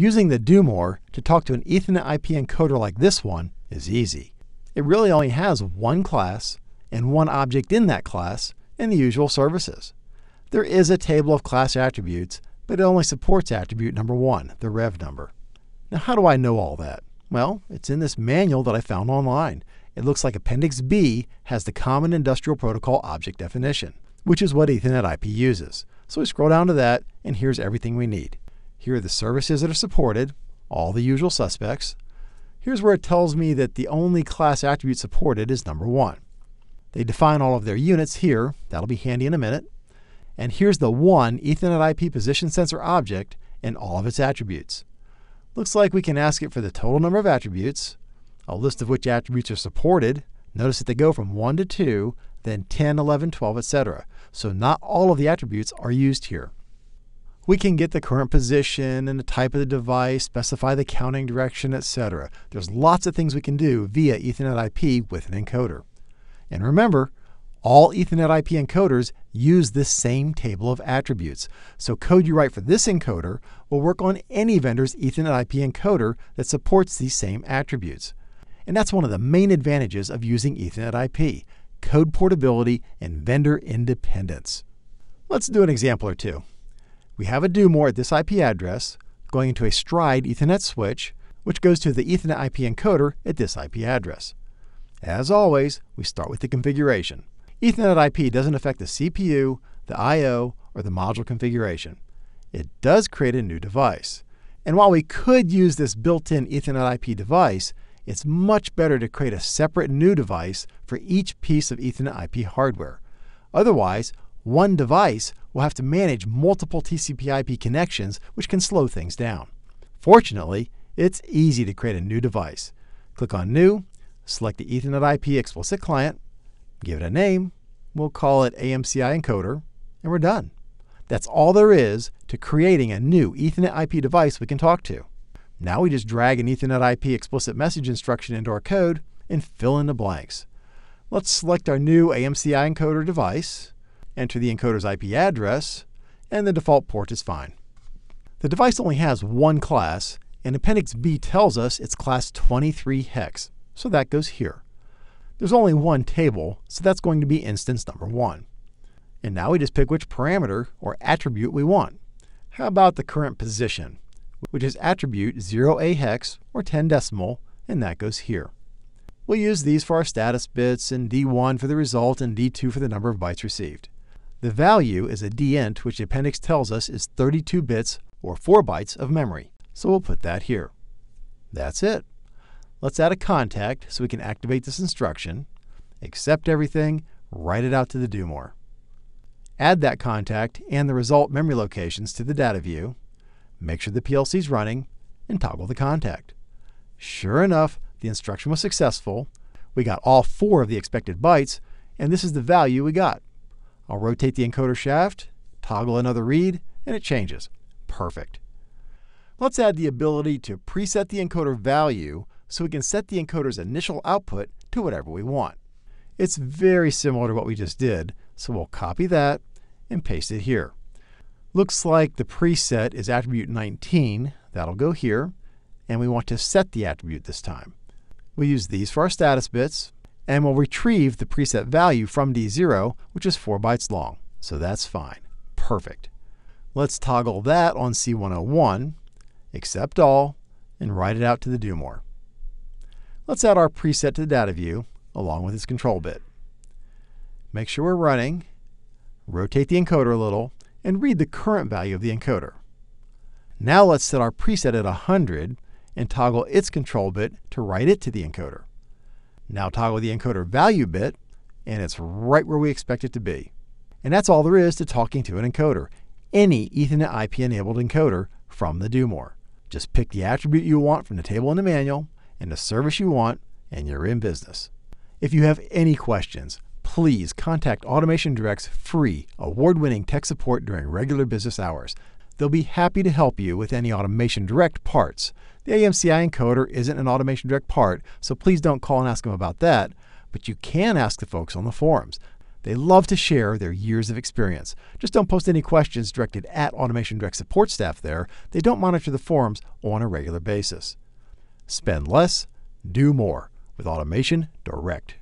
Using the Do More to talk to an Ethernet IP encoder like this one is easy. It really only has one class and one object in that class and the usual services. There is a table of class attributes, but it only supports attribute number one, the rev number. Now, how do I know all that? Well, it's in this manual that I found online. It looks like Appendix B has the Common Industrial Protocol Object Definition, which is what Ethernet IP uses. So we scroll down to that, and here's everything we need. Here are the services that are supported, all the usual suspects. Here's where it tells me that the only class attribute supported is number one. They define all of their units here. That'll be handy in a minute. And here's the one Ethernet IP position sensor object and all of its attributes. Looks like we can ask it for the total number of attributes, a list of which attributes are supported. Notice that they go from 1 to 2, then 10, 11, 12, etc. So not all of the attributes are used here. We can get the current position and the type of the device, specify the counting direction, etc. There's lots of things we can do via Ethernet IP with an encoder. And remember, all Ethernet IP encoders use this same table of attributes. So code you write for this encoder will work on any vendor's Ethernet IP encoder that supports these same attributes. And that's one of the main advantages of using Ethernet IP, code portability and vendor independence. Let's do an example or two. We have a do more at this IP address going into a stride Ethernet switch, which goes to the Ethernet IP encoder at this IP address. As always, we start with the configuration. Ethernet IP doesn't affect the CPU, the I.O., or the module configuration. It does create a new device. And while we could use this built-in Ethernet IP device, it's much better to create a separate new device for each piece of Ethernet IP hardware. Otherwise, one device will have to manage multiple TCP IP connections, which can slow things down. Fortunately, it's easy to create a new device. Click on New, select the Ethernet IP explicit client, give it a name, we'll call it AMCI encoder, and we're done. That's all there is to creating a new Ethernet IP device we can talk to. Now we just drag an Ethernet IP explicit message instruction into our code and fill in the blanks. Let's select our new AMCI encoder device, enter the encoder's IP address, and the default port is fine. The device only has one class, and Appendix B tells us it's class 23 hex, so that goes here. There's only one table, so that's going to be instance number one. And now we just pick which parameter or attribute we want. How about the current position, which is attribute 0a hex or 10 decimal, and that goes here. We'll use these for our status bits and D1 for the result and D2 for the number of bytes received. The value is a dint, which appendix tells us is 32 bits or 4 bytes of memory. So we'll put that here. That's it. Let's add a contact so we can activate this instruction, accept everything, write it out to the do more. Add that contact and the result memory locations to the data view, make sure the PLC is running, and toggle the contact. Sure enough, the instruction was successful. We got all four of the expected bytes, and this is the value we got. I'll rotate the encoder shaft, toggle another read, and it changes. Perfect. Let's add the ability to preset the encoder value so we can set the encoder's initial output to whatever we want. It's very similar to what we just did, so we'll copy that and paste it here. Looks like the preset is attribute 19. That'll go here. And we want to set the attribute this time. We use these for our status bits, and we'll retrieve the preset value from D0, which is 4 bytes long. So that's fine. Perfect. Let's toggle that on C101, accept all, and write it out to the do more. Let's add our preset to the data view along with its control bit. Make sure we're running, rotate the encoder a little, and read the current value of the encoder. Now let's set our preset at 100 and toggle its control bit to write it to the encoder. Now toggle the encoder value bit, and it's right where we expect it to be. And that's all there is to talking to an encoder, any Ethernet IP enabled encoder from the Do More. Just pick the attribute you want from the table in the manual, and the service you want, and you're in business. If you have any questions, please contact Automation Direct's free, award winning tech support during regular business hours. They'll be happy to help you with any Automation Direct parts. The AMCI encoder isn't an Automation Direct part, so please don't call and ask them about that, but you can ask the folks on the forums. They love to share their years of experience. Just don't post any questions directed at Automation Direct support staff there. They don't monitor the forums on a regular basis. Spend less, do more with Automation Direct.